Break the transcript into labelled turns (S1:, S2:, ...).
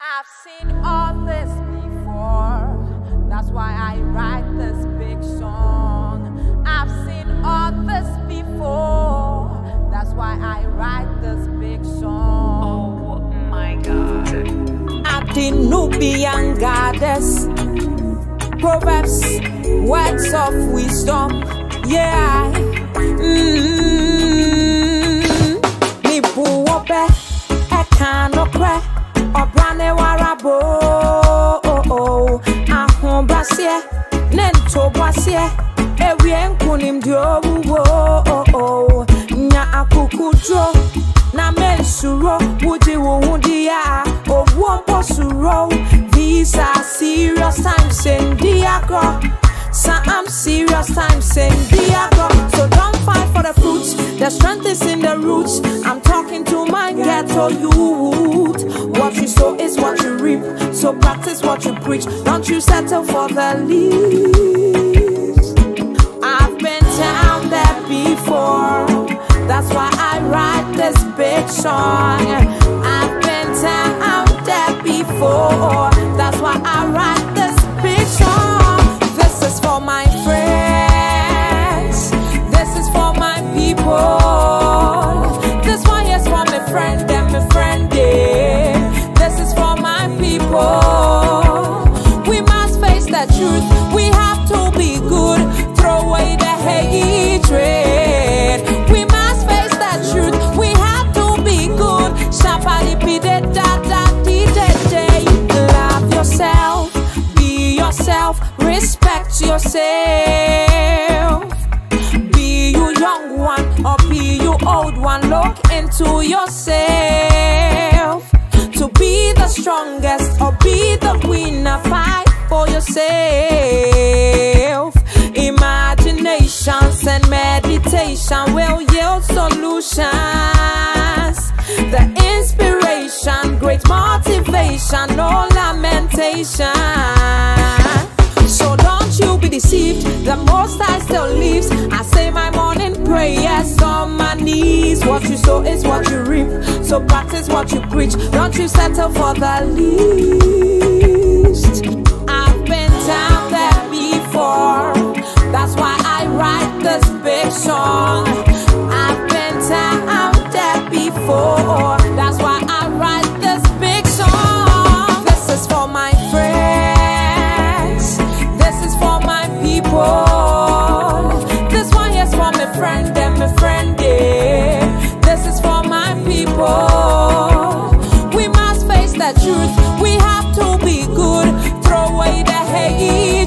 S1: I've seen all this before. That's why I write this big song. I've seen all this before. That's why I write this big song.
S2: Oh my god.
S1: At the Nubian goddess. Proverbs, words of wisdom. Yeah. Obrane warabo. Oh, oh. Ahon brasie, nento brasie, ewie nkunim diowo. Oh, Nya akukudro, na mensuro, wuji wuhundia, owo mposuro. These are serious times in Diago. Some serious times in Diago. So don't fight for the fruits. The strength is in the roots. I'm talking to my ghetto youth. So practice what you preach. Don't you settle for the least. I've been down there before. That's why I write this big song. I've been down there before. That's why I write the truth. We have to be good. Throw away the hatred. We must face the truth. We have to be good. Love yourself. Be yourself. Respect yourself. Be you young one or be you old one. Look into yourself. To be the strongest or be the winner. Fight for yourself. Imaginations and meditation will yield solutions. The inspiration, great motivation, no lamentation. So don't you be deceived. The most I still lives. I say my morning prayers on my knees. What you sow is what you reap. So practice what you preach. Don't you settle for the least. Before. That's why I write this big song. I've been down there before. That's why I write this big song. This is for my friends. This is for my people. This one here's for my friend and my friend. This is for my people. We must face the truth. You.